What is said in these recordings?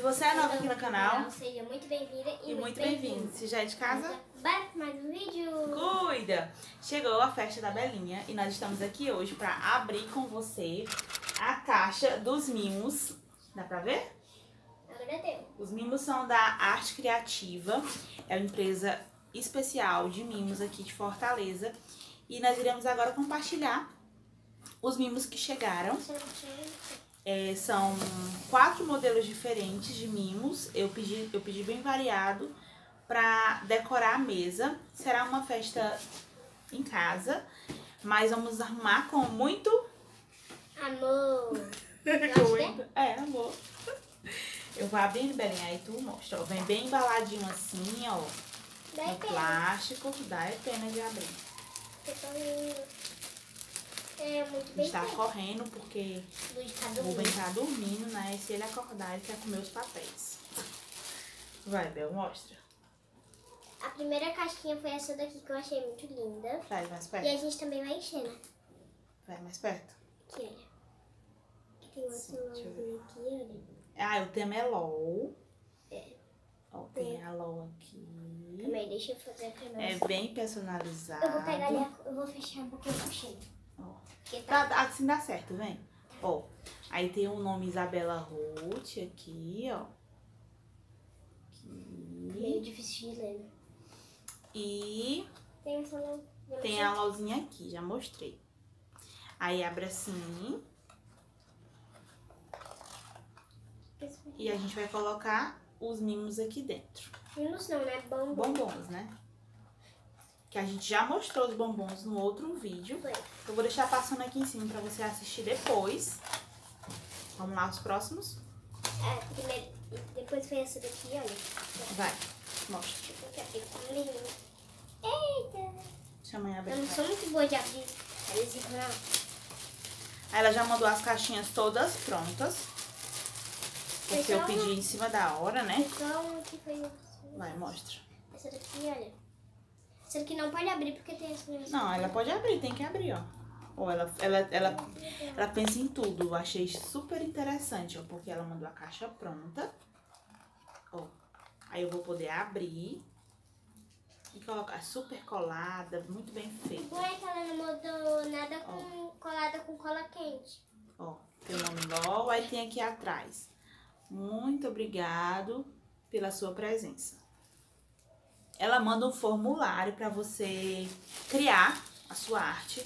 Se você é nova aqui no canal, seja muito bem-vinda e muito bem-vindo. Se já é de casa, Bora para mais um vídeo. cuida! Chegou a festa da Belinha e nós estamos aqui hoje para abrir com você a caixa dos mimos. Dá pra ver? Agora deu. Os mimos são da Arte Criativa, é uma empresa especial de mimos aqui de Fortaleza. E nós iremos agora compartilhar os mimos que chegaram. É, são quatro modelos diferentes de mimos. Eu pedi, eu pedi bem variado para decorar a mesa. Será uma festa em casa, mas vamos arrumar com muito Amor. muito. É, amor. Eu vou abrindo, Belinha, aí tu mostra. Ó, vem bem embaladinho assim, ó. Daí No pena. plástico, dá é pena de abrir. Eu tô. É muito bem tá feito. correndo porque tá o Rubem dormindo. tá dormindo, né? E se ele acordar, ele quer comer os papéis. Vai, Bel, mostra. A primeira casquinha foi essa daqui que eu achei muito linda. Vai mais E perto. a gente também vai encher, né? Vai mais perto. Aqui, olha. Aqui tem uma Sim, aqui, olha. Ah, o tema é LOL. É. Ó, tem a LOL aqui. Também, deixa eu fazer a câmera. É bem personalizado. Eu vou pegar ali, eu vou fechar um pouquinho cheio. Tá... Tá, assim dá certo, vem. Ó, aí tem o nome Isabela Ruth aqui, ó. meio difícil de ler. né? E Tem essa tem a LOLzinha aqui, já mostrei. Aí abre assim e a gente vai colocar os mimos aqui dentro. Mimos não, né? Bombom. Bombons, né? Que a gente já mostrou os bombons no outro vídeo. Foi. Eu vou deixar passando aqui em cima pra você assistir depois. Vamos lá, os próximos? É, primeiro, depois foi essa daqui, olha. Vai, mostra. Deixa eu aqui lindo. Eita! Aí a Eu Bela. não sou muito boa de abrir. Aí ela já mandou as caixinhas todas prontas. Porque eu Então- pedi em cima da hora, né? Um que foi... Vai, mostra. Essa daqui, olha. Essa daqui não pode abrir porque tem esse negócio. Não, ela pode abrir, tem que abrir, ó. Ó, ela, ela, ela, ela pensa em tudo. Eu achei super interessante, ó. Porque ela mandou a caixa pronta. Ó. Aí eu vou poder abrir. E colocar super colada, muito bem feita. É que ela não mandou nada com colada com cola quente. Ó, tem o nome LOL, aí tem aqui atrás. Muito obrigado pela sua presença. Ela manda um formulário para você criar a sua arte.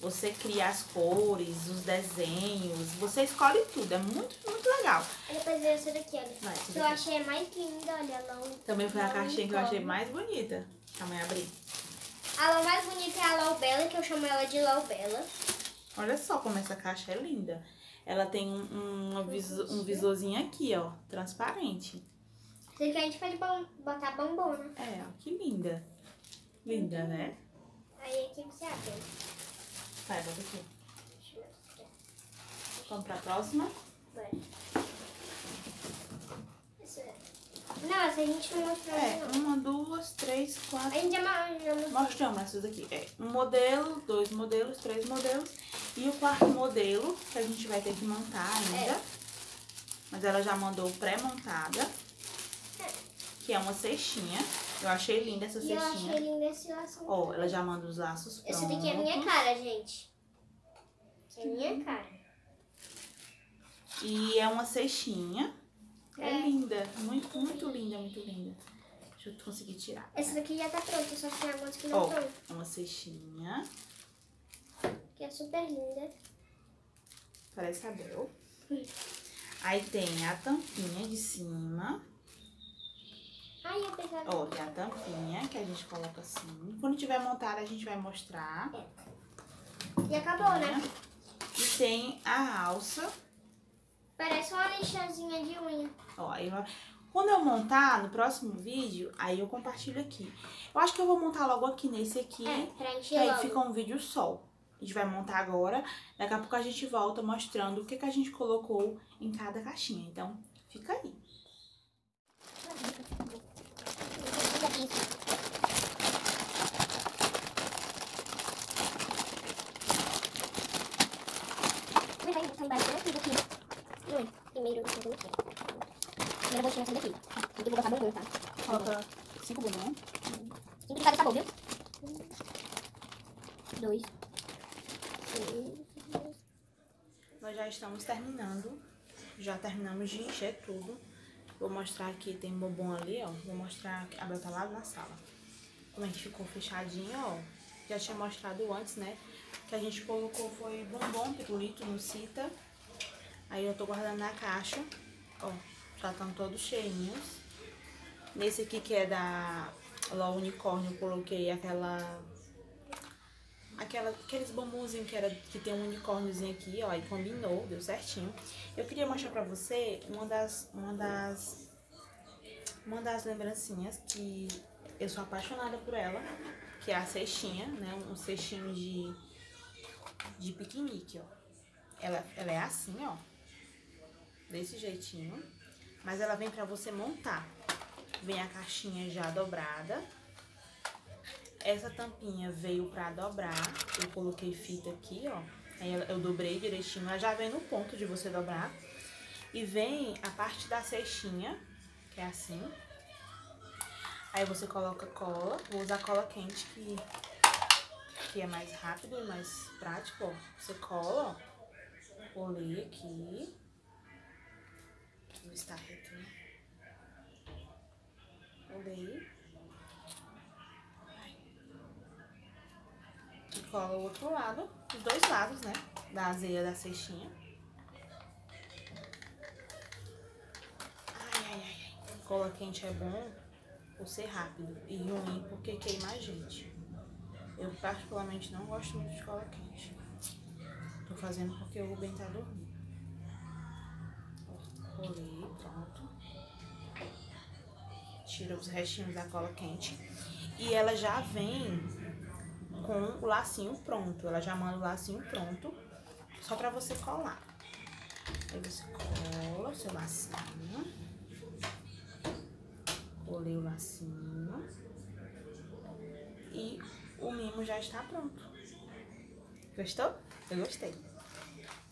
Você cria as cores, os desenhos, você escolhe tudo. É muito, muito legal. Depois veio essa daqui, olha. Vai, Que eu daqui. achei a mais linda, olha. A LOL. Também foi a caixinha que eu achei mais bonita. Calma aí, abrir. A LOL mais bonita é a LOL Bela, que eu chamo ela de LOL Bela. Olha só como essa caixa é linda. Ela tem um, um, uma viso- um visorzinho aqui, ó, transparente. Isso aqui a gente pode botar bombom, né? É, ó, que linda. Linda, né? Aí aqui você abre. Vai, bota aqui. Deixa eu mostrar. Vamos pra próxima? Bora. Essa... Não, essa a gente não mostrou É, não. uma, duas, três, A quatro. gente já, ma- já mostrou. Mostramos essas aqui. É, um modelo, dois modelos, três modelos. E o quarto modelo, que a gente vai ter que montar ainda. É. Mas ela já mandou pré-montada. Que é uma cestinha. Eu achei linda essa E eu cestinha. achei linda esse laço. Ó, ela já manda os laços prontos. Essa daqui é a minha cara, gente. Essa é minha cara. E é uma cestinha. É, É. linda. Muito, muito linda, muito linda. Deixa eu conseguir tirar. Essa daqui já tá pronta, só que tem algumas que não estão. é uma cestinha. Que é super linda. Parece a Bel. Aí tem a tampinha de cima. Ai, eu pegava. Ó, tem a tampinha que a gente coloca assim. Quando tiver montada, a gente vai mostrar. E acabou, né? E tem a alça. Parece uma lixazinha de unha. Ó, aí eu- quando eu montar no próximo vídeo, aí eu compartilho aqui. Eu acho que eu vou montar logo aqui nesse aqui. É, pra encher aí logo. fica um vídeo só. A gente vai montar agora. Daqui a pouco a gente volta mostrando o que, que a gente colocou em cada caixinha. Então, fica aí. Vai, vai, vai embaixo, né? Tudo aqui. Ui, primeiro, tudo aqui. Primeira bolachinha essa daqui. Tem que botar bombom, tá? Coloca cinco bombom. Cinco de cada sabor, viu? Dois. Três. Nós já estamos terminando. Já terminamos de encher tudo. Vou mostrar aqui, tem bombom ali, ó. Vou mostrar, a Bel tá lá na sala. Como é que ficou fechadinho, ó. Já tinha mostrado antes, né? Que a gente colocou foi bombom, pirulito no cita. Aí eu tô guardando na caixa. Ó, já estão todos cheinhos. Nesse aqui que é da Ló Unicórnio, eu coloquei aquela aquela, aqueles bombonzinhos que, era, que tem um unicórniozinho aqui, ó, e combinou, deu certinho. Eu queria mostrar pra você uma das, uma das, uma das lembrancinhas que eu sou apaixonada por ela, que é a cestinha, né, um cestinho de, de piquenique, ó. Ela, ela é assim, ó, desse jeitinho, mas ela vem pra você montar. Vem a caixinha já dobrada, essa tampinha veio pra dobrar. Eu coloquei fita aqui, ó. Aí eu dobrei direitinho. Ela já vem no ponto de você dobrar. E vem a parte da cestinha, que é assim. Aí você coloca cola. Vou usar cola quente, que, que é mais rápido e mais prático, ó. Você cola, ó. Colei aqui. Não está reto, né? Colei. cola o outro lado, os dois lados, né? Da azeia da cestinha. Ai, ai, ai. Cola quente é bom por ser rápido e ruim porque queima a gente. Eu particularmente não gosto muito de cola quente. Tô fazendo porque o Rubem tá dormindo. Colei, pronto. Tira os restinhos da cola quente. E ela já vem com o lacinho pronto. Ela já manda o lacinho pronto, só pra você colar. Aí você cola o seu lacinho. Colei o lacinho. E o mimo já está pronto. Gostou? Eu gostei.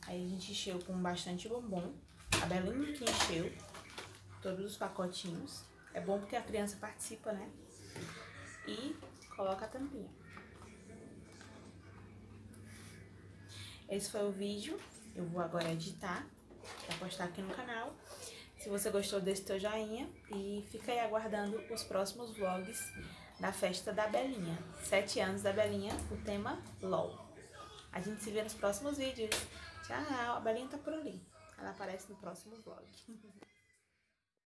Aí a gente encheu com bastante bombom. A Belinha que encheu todos os pacotinhos. É bom porque a criança participa, né? E coloca a tampinha. Esse foi o vídeo. Eu vou agora editar para postar aqui no canal. Se você gostou, deixe seu joinha e fica aí aguardando os próximos vlogs da festa da Belinha. Sete anos da Belinha, o tema LOL. A gente se vê nos próximos vídeos. Tchau! A Belinha tá por ali. Ela aparece no próximo vlog.